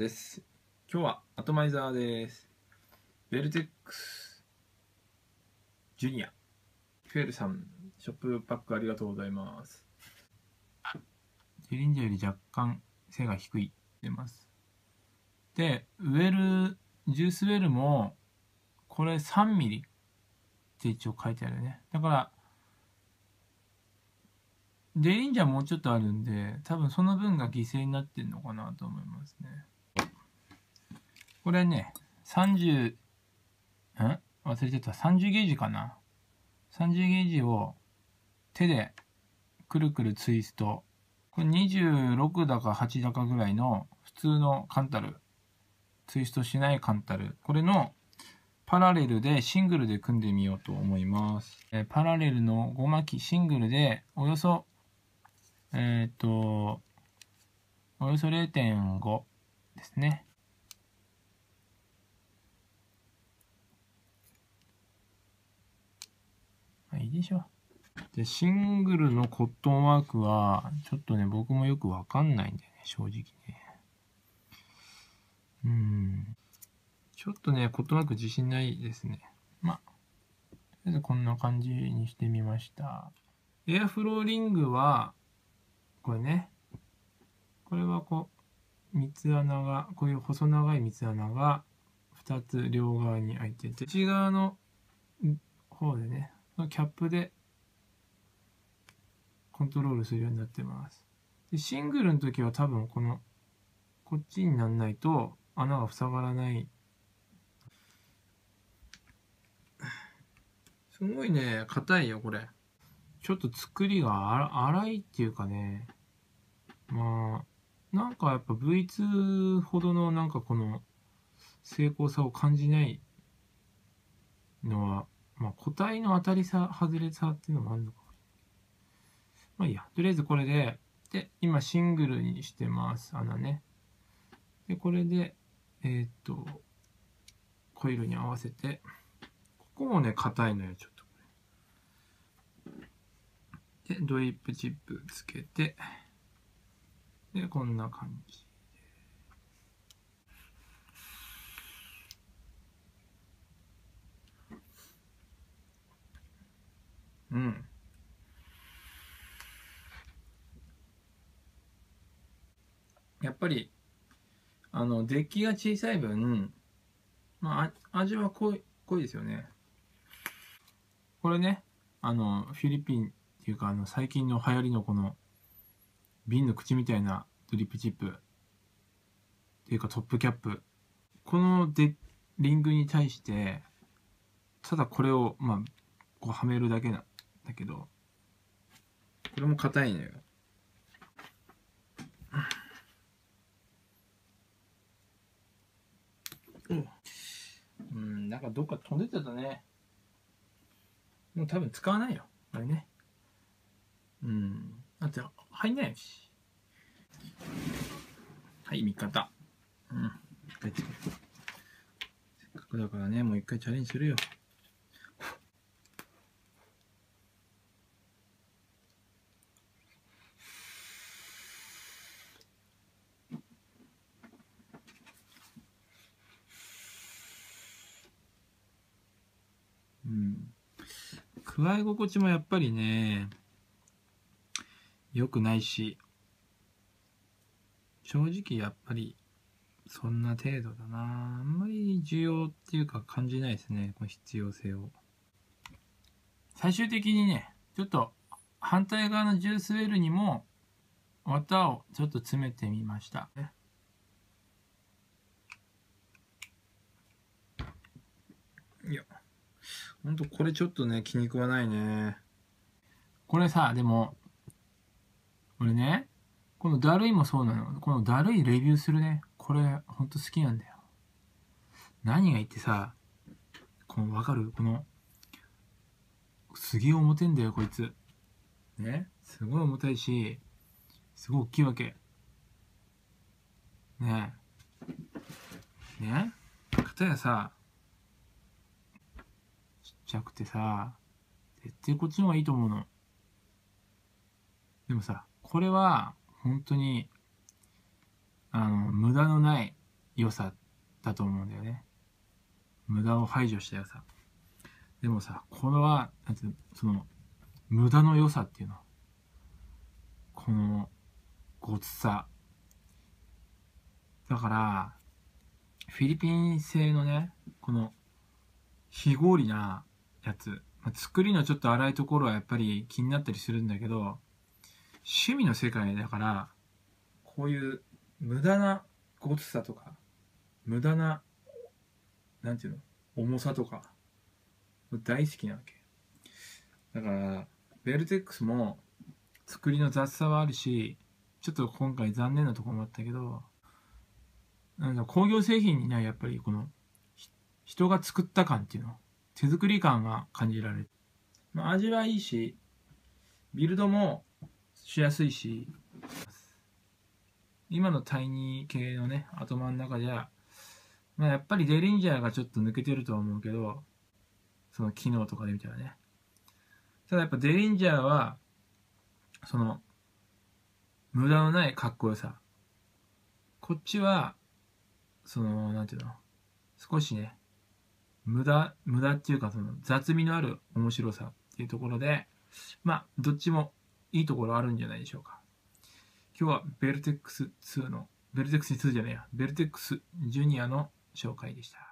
です。今日はアトマイザーです。ベルテックスジュニア。フェルさん、ショップパックありがとうございます。ジェリンジャより若干背が低い出ます。で、ウェル、ジュースウェルも、これ3ミリって一応書いてあるね。だから、デリンジャーもうちょっとあるんで、多分その分が犠牲になってんのかなと思いますね。これね、30、ん忘れてた。30ゲージかな？30ゲージを手でくるくるツイスト。これ26だか8だかぐらいの普通のカンタル。ツイストしないカンタル。これのパラレルでシングルで組んでみようと思います。えパラレルの5巻きシングルでおよそえっ、と、およそ0.5ですね。まあ、いいでしょう。で、シングルのコットンワークは、ちょっとね、僕もよくわかんないんだよね、正直ね。うん。ちょっとね、コットンワーク自信ないですね。まあ、とりあえずこんな感じにしてみました。エアフローリングは、これね。これはこう、三つ穴が、こういう細長い三つ穴が2つ両側に開いてて、内側の方でね、キャップでコントロールするようになってます。でシングルの時は多分この、こっちにならないと穴が塞がらない。すごいね、硬いよ、これ。ちょっと作りが荒いっていうかね、まあ、なんかやっぱ V2 ほどのなんかこの成功さを感じないのは、まあ個体の当たりさ、外れさっていうのもあるのかもまあいいや。とりあえずこれで、で、今シングルにしてます。穴ね。で、これで、えー、っと、コイルに合わせて、ここもね、硬いのよ、ちょっとこれ。で、ドリップチップつけて、で、こんな感じ。うん。やっぱり、あの、デッキが小さい分、まあ、味は濃い、濃いですよね。これね、あの、フィリピンっていうか、あの、最近の流行りのこの、瓶の口みたいなドリップチップっていうかトップキャップこのでリングに対してただこれをまあこうはめるだけなだけどこれも硬いのようん、なんかどっか飛んでてたね。もう多分使わないよ。あれね。うん。だって入んないし。はい、3日うん。せっかくだからね、もう一回チャレンジするよ。加え心地もやっぱりね、良くないし、正直やっぱりそんな程度だなあんまり需要っていうか感じないですね、この必要性を。最終的にね、ちょっと反対側のジュースウェルにも綿をちょっと詰めてみました。いや、ほんとこれちょっとね、気に食わないね。これさ、でも、俺ね、このだるいもそうなの。このだるいレビューするね。これ、ほんと好きなんだよ。何が言ってさ、この、わかる？この、すげえ重てんだよ、こいつ。ね？すごい重たいし、すごい大きいわけ。ね？え。ね？かたやさ、ちゃくてさ、絶対こっちの方がいいと思うの。でもさ、これは、本当に、あの、無駄のない良さだと思うんだよね。無駄を排除した良さ。でもさ、これは、なんていうその、無駄の良さっていうの。この、ごつさ。だから、フィリピン製のね、この、非合理なやつ。まあ作りのちょっと荒いところはやっぱり気になったりするんだけど、趣味の世界だから、こういう無駄なごつさとか、無駄な、なんていうの、重さとか、大好きなわけ。だから、ベルテックスも作りの雑さはあるし、ちょっと今回残念なところもあったけど、なんだ工業製品にね、やっぱりこの、人が作った感っていうの、手作り感が感じられる。まあ、味はいいし、ビルドもしやすいし、今のタイニー系のね、頭の中じゃ、まあ、やっぱりデリンジャーがちょっと抜けてるとは思うけど、その機能とかで見たらね。ただやっぱデリンジャーは、その、無駄のないかっこよさ。こっちは、その、なんていうの、少しね、無駄、無駄っていうかその雑味のある面白さっていうところで、まあ、どっちもいいところあるんじゃないでしょうか。今日はベルテックス2の、ベルテックス2じゃないや、ベルテックスジュニアの紹介でした。